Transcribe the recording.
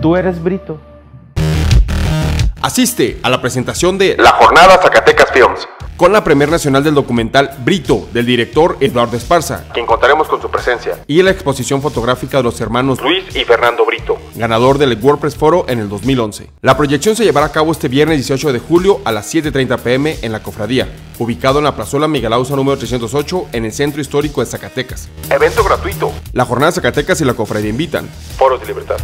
Tú eres Brito. Asiste a la presentación de La Jornada Zacatecas Films, con la Premier Nacional del documental Brito del director Eduardo Esparza quien contaremos con su presencia. y la exposición fotográfica de los hermanos Luis y Fernando Brito. ganador del WordPress Foro en el 2011. La proyección se llevará a cabo este viernes 18 de julio a las 7.30 pm en la Cofradía, ubicado en la plazuela Miguel Ausa número 308 en el Centro Histórico de Zacatecas. Evento gratuito. La Jornada Zacatecas y la Cofradía invitan. Foros de libertad.